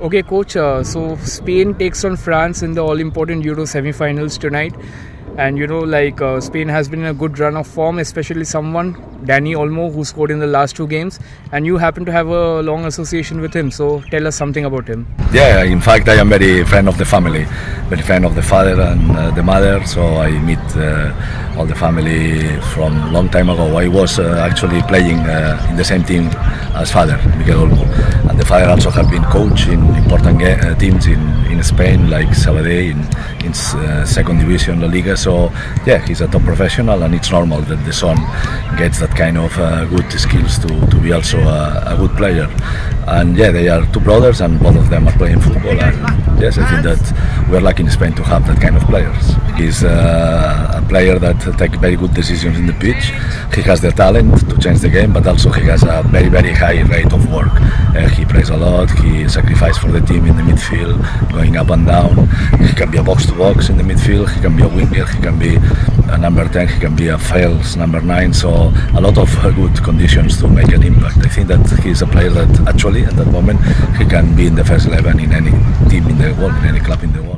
Okay, coach. Uh, so Spain takes on France in the all-important Euro semi-finals tonight, and you know, like uh, Spain has been in a good run of form, especially someone Dani Olmo who scored in the last two games, and you happen to have a long association with him. So tell us something about him. Yeah, in fact, I am very friend of the family, very fan of the father and uh, the mother. So I meet uh, all the family from long time ago. I was uh, actually playing uh, in the same team as father, Miguel Olmo, and the father also have been coach in important uh, teams in, in Spain, like Sabadell in, in uh, second division La Liga. So yeah, he's a top professional, and it's normal that the son gets that kind of good skills to, to be also a, a, good player. And yeah, they are two brothers, and both of them are playing football. And yes, I think that we're lucky in Spain to have that kind of players. He's uh, a player that takes very good decisions in the pitch. He has the talent to change the game, but also he has a very very high rate of work. Uh, a lot. He sacrifices for the team in the midfield, going up and down. He can be a box to box in the midfield. He can be a winger. He can be a number 10. He can be a false number nine. So a lot of good conditions to make an impact. I think that he's a player that actually at that moment he can be in the first eleven in any team in the world, in any club in the world.